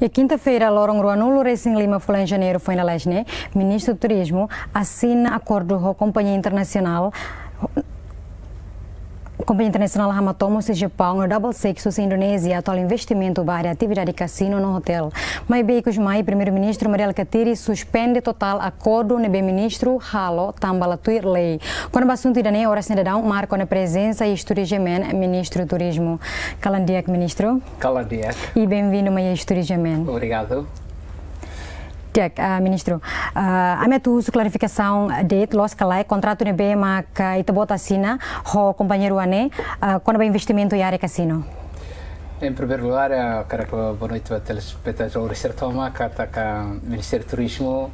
E quinta-feira, Lorong Ruanulo Racing Lima em janeiro, foi na Lesne, ministro do Turismo, assina acordo com a Companhia Internacional Companhia Internacional Hamatomo se Japão, Double Six, se Indonésia, atual investimento para atividade de cassino no hotel. Mas Beicos Mai, primeiro-ministro Mariel Katiri, suspende total acordo no ministro Halo Tambalatui Lei. Quando o assunto da hora cidadão, marca na presença e Esturigemen, ministro do Turismo. Calandiac, ministro. Calandiac. E bem-vindo, Maia Esturigemen. Obrigado. Jack, uh, ministro, uh, a minha uso clarificação de los calai contrato de BEMA que itabota assina o companheiro ane uh, quando o investimento em área casino. Em primeiro lugar, eu quero que boa noite para telespectadores. Toma carta o Ministério do Turismo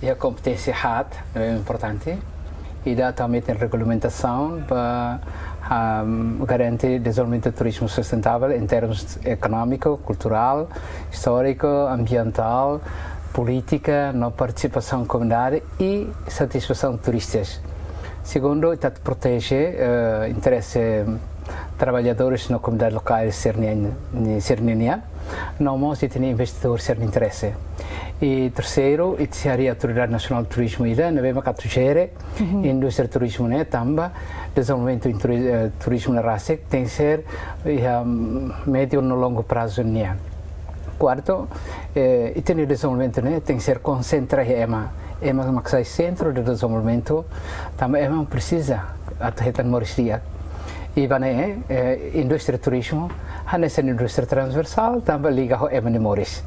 e a competência HAT é importante e dá também tem regulamentação para um, garantir desenvolvimento do turismo sustentável em termos econômico, cultural, histórico, ambiental, política, na participação comunitária e satisfação de turistas. Segundo, está protege uh, eh, interesses trabalhadores na comunidade local Cerninia, não mostra tem investidores ser interesse. E terceiro, seria a Autoridade Nacional de Turismo ida, na mesma categoria, uhum. indústria turismo né, também, desenvolvimento em eh, turismo na raça, tem ser um, médio no longo prazo né. Quarto, eh, e tem desenvolvimento né, tem que ser concentrado em EMA. EMA é uma centro de desenvolvimento, também EMA precisa até moristia. E bane eh, indústria turismo, ser indústria transversal, também liga ao EMA de Moris.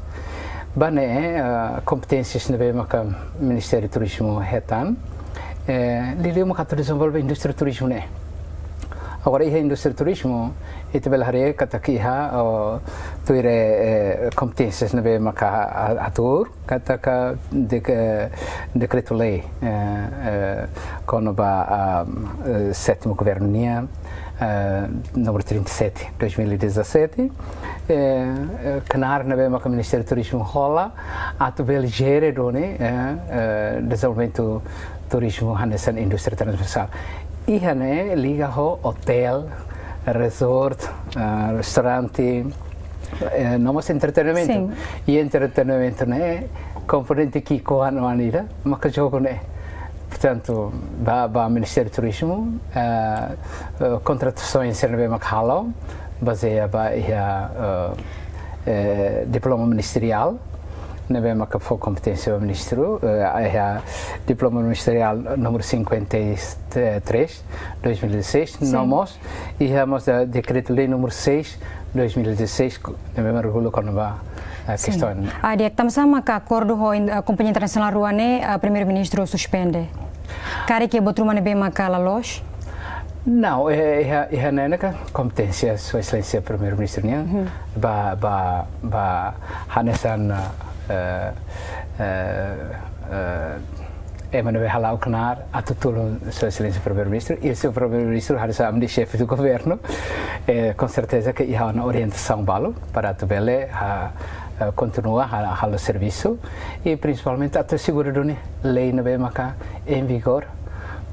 Bane uh, competências na EMA que o Ministério do Turismo retan, eh, liga uma que desenvolve indústria turismo né. Agora, a indústria turismo, itu belahari kata kiha o tuire eh, competências na bema ka atur kata ka de decreto lei eh, quando ba sétimo governo nia número 37 2017 eh, canar na bema ka Ministério do Turismo rola atu bel gere doni desenvolvimento turismo hanesan indústria transversal e hane liga ho hotel resort, uh, restauranti, eh, não é entretenimento. Sim. E entretenimento é componente que coa não anida, mas que jogo não é. Portanto, para o Ministério do Turismo, uh, uh, contratações serem bem macalo, baseada a uh, uh, diploma ministerial, Nebe que foi competência do ministro, é a diploma ministerial número 53, 2016, nós e temos o decreto-lei número 6, 2016, nebe regula com a questão. Ah, dia estamos a que acordo com a Companhia Internacional Ruane, o primeiro-ministro suspende. Cara que botou uma nebe macala loja? Não, é, é, é única competência, Sua Excelência Primeiro-Ministro, né? Ba, ba, ba, hanesan Emmanuel Halau Kenar atau tolong Sua Excelência Primeiro-Ministro e o seu Primeiro-Ministro harus de chefe do governo. Eh, com certeza que há uma orientação balo para a bele a, a continua a, a, a serviço e principalmente a segura do lei na BMK em vigor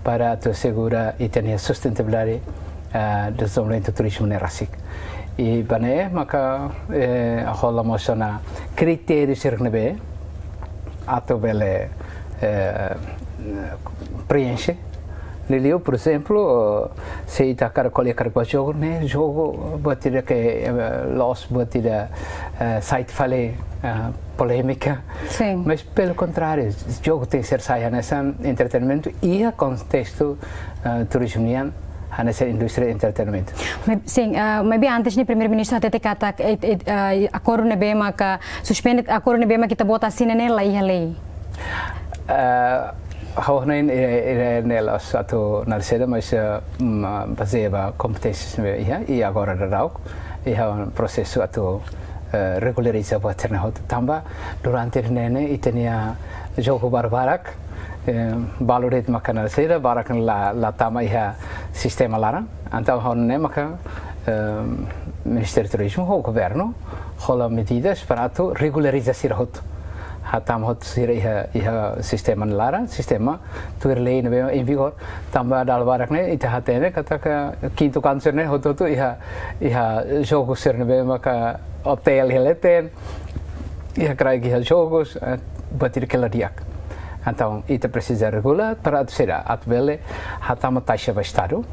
para a segura e ter sustentabilidade uh, do desenvolvimento do turismo na RASIC e bane maka eh, hola mosona kriteri sirnebe atau bele preenche Liliu, por exemplo, se está cara colher para jogo, né? Jogo batida que loss batida site falei polêmica. Sim. Mas pelo contrário, jogo tem que ser saia nessa entretenimento e a contexto uh, turismo nessa indústria de entretenimento. Sim, uh, mas bem antes, o primeiro-ministro até kata uh, acordo na BEMA que suspende acordo na BEMA que está bota assim nela e a lei. Hornein nela satu narseda mas baseia competências e agora da rau e há um processo atu regulariza buat terna tambah durante nene tinha jogo barbarak balurit makanan sira la la tama iha sistema larang então hon maka Ministério do Turismo o governo rola medidas para tu regularizar hot hatam hot sira iha iha sistema lara sistema tu lei ne em vigor tamba dal barak ne ita hatene kata ka quinto câncer ne hot tu iha iha jogo ser ne maka hotel heleten ia criar que jogos bater aquela dia então isso precisa regular para ser a bele há uma taxa de estado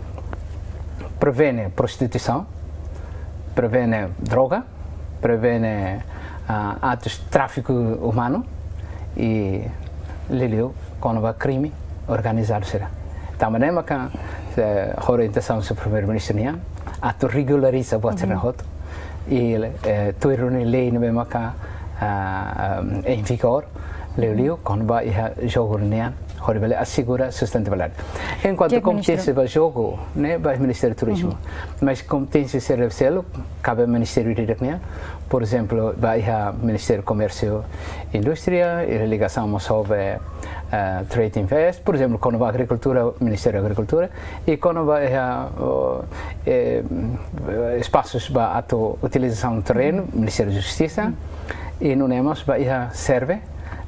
prevene prostituição prevene droga prevene uh, atos de tráfico humano e liliu quando vai crime organizado será então maneira que a orientação do primeiro-ministro ato regulariza o ser uhum. e eh, tu lei no mesmo que uh, em vigor leu quando vai jogo nian horibele assegura sustentabilidade enquanto competência para jogo né vai Ministério do Turismo. Uhum. mas competência serviço cabe ao Ministério da por exemplo vai a Ministério do Comércio e Indústria e ligação sobre uh, Trade Invest. Por exemplo quando vai Agricultura Ministério da Agricultura e quando vai a uh, eh, espaços para a utilização do terreno uhum. Ministério da Justiça uhum. e não temos vai a serve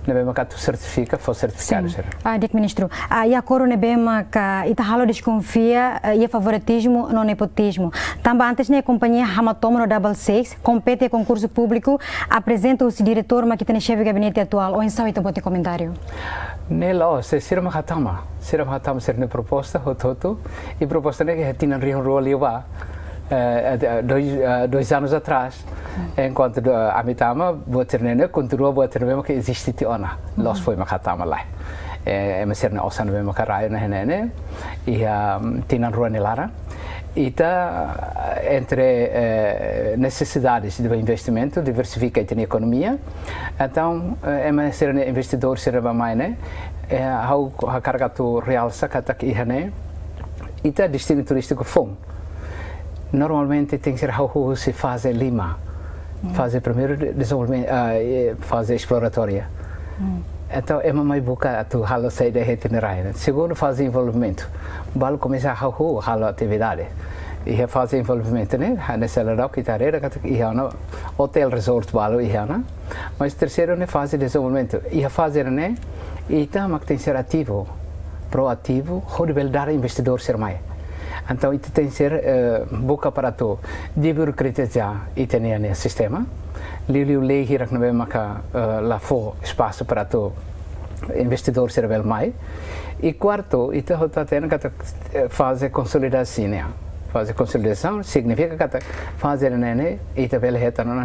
nebema ka tu certifica for certificado Sim. Ah, dik ministro. Ah, e a coro nebema ka ita halo desconfia e favoritismo no nepotismo. Também antes né companhia Hamatomo no Double Six compete concurso público apresenta o diretor mas que tem chefe de gabinete atual ou então ita bote comentário. Nelo, se sira makatama. Sira makatama ser ne proposta hototo e proposta ne que tinha rio roli wa. Uh, dois, uh, dois anos atrás enquanto a mitama boternene continua boternene que existe ti ona. Los foi makatama lá. Mesmo osan bem makaraio na henene e a tinan ruane lara e tá entre eh, necessidades de investimento diversifica a economia. Então é ser investidor ser mais né é a carga tu realça que hane e tá destino turístico fom normalmente tem que ser how se faz em Lima fazer primeiro desenvolvimento, uh, fazer exploratória. Hum. Então, é uma boca tu halo sai da itinerária. Segundo, fazer envolvimento. Balo começar a halo halo atividade. E fazer envolvimento, né? Nessa hora que está é no hotel resort balo e né? Mas terceiro, né? Fazer desenvolvimento. E fazer, né? E também tem que ser ativo, proativo, onde dar investidor ser mais. Então, isso tem que ser uh, boca para tu desburocratizar e ter o sistema. Liliu lei na bema ka uh, lá for espaço para tu investidor ser bel mais. E quarto, isso está tendo que fazer consolidação, né? Fazer consolidação significa que fazer né e também retorno não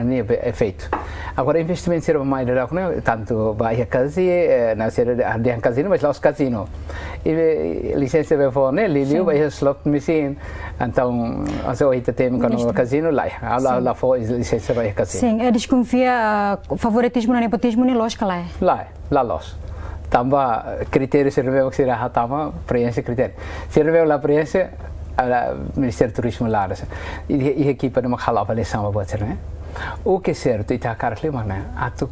é feito. Agora investimento será mais de né tanto vai a casa na ser de casino mas lá os casino. E licença vai for né liliu vai slot machine. Então assim ita tem no casino lá. Lá lá for licença vai casino. Sim é desconfia favoritismo no nepotismo nem lógica lá lá lá los tambah kriteria serve que será hatama preenche critério. Serve lá preenche Ministério do Turismo lá e e equipa numa chala avaliação a botar né o que é certo está cara clima né ato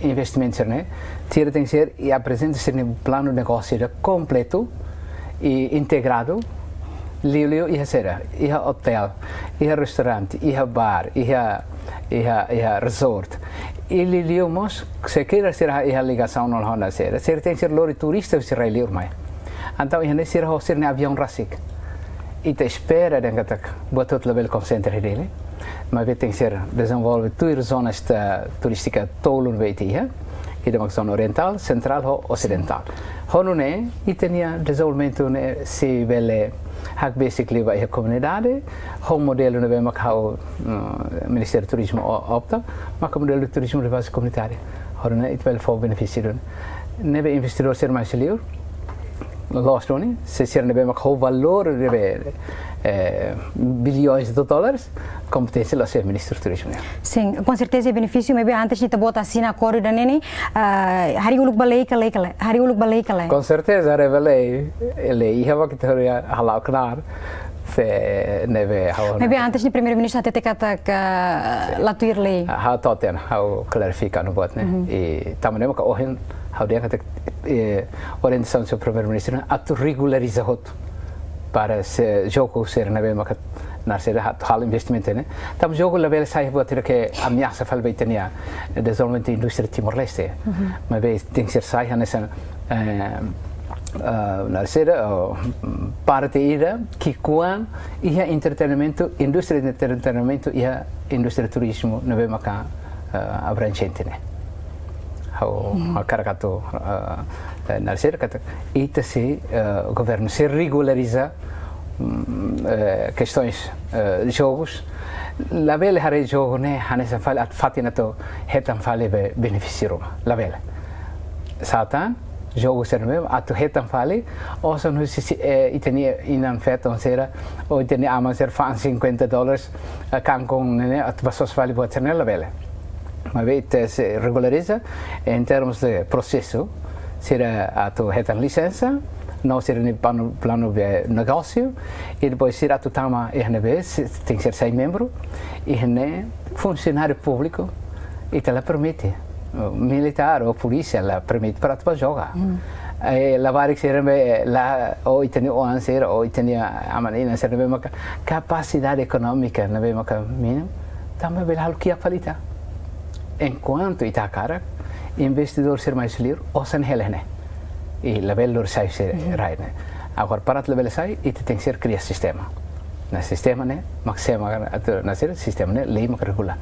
investimento né tira tem que ser e apresenta ser um plano de negócio completo e integrado Lilio e será e hotel e restaurante e bar e e e resort. E Lilio mos se quer ser a ligação não há ser ser tem que ser lori turista se railio mais então e ser ser avião rasik ita espera dan kata buat label concentre dele mas tem que ser desenvolve tuas zonas turísticas tolun veitia que é uma zona oriental, central ou ocidental. Honu ne e tinha desenvolvimento ne se vele hak basically vai a comunidade, o modelo ne bem macau Ministério do Turismo opta, mas o modelo de turismo de base comunitária. Honu ne it vel for benefício. Nebe investidor ser mais livre, låsning se ser ne bem o valor de eh, bilhões de dólares competência lá ser ministro do turismo sim com certeza é benefício mas antes de bota assim na cor da nene hari uluk balei kale kale hari uluk balei kale com certeza era balei ele ia vai que halau knar Maybe antes ni primeiro ministro até kata ka latuir lei ha toten hau clarifica no bot né e também que ohin hau dia kata orientação do primeiro ministro atu regulariza hot para se jogo ser na bem que na ser hal investimento né? Tam jogo la bela sai que ameaça fal beitania desenvolvimento indústria Timor Leste mas bem tem que ser sai nessa uh, na ser uh, parte ida que quan ia entretenimento indústria de entretenimento ia indústria turismo na bem que uh, abrangente né o uhum. caracatu na ser kata ita se o governo se regulariza questões de jogos. La vele hare jogo ne hane sa fale at fatina to hetan fale be beneficiaro la vele satan jogo ser mesmo atu hetan fale. Ou se no se itenia inan feton sera ou itenia ama ser fan 50 dólares kan com ne at basos fale bo ter la vele mas vete se regulariza em termos de processo será atu hetan licença não ser no plano, plano de negócio e depois ser a tutama RNB, tem que ser seis membros, e né, funcionário público, e ela permite, militar ou polícia, ela permite para tu jogar. Hum. Eh, la varik ser la o itani o anser o itani amanina ser be maka capacidade econômica na be maka mínimo também bela hal kia falita enquanto itacara investidor ser mais livre ou sem helene e label sai se raine agora para label sai e tem que ser criar sistema. Na sistema né maxima na ser sistema né lei mak regula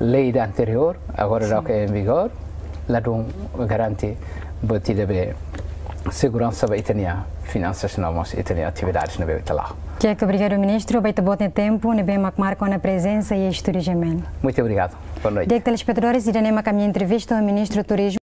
lei da anterior agora já que é em vigor lá dum garante batida be segurança vai ter finanças novas e ter atividades no? Bebê lá. Que é que obrigado ministro, vai ter bom tempo, ne bem na presença e este turismo. Muito obrigado. Boa noite. Diego telespectadores, iremos a minha entrevista ao ministro do Turismo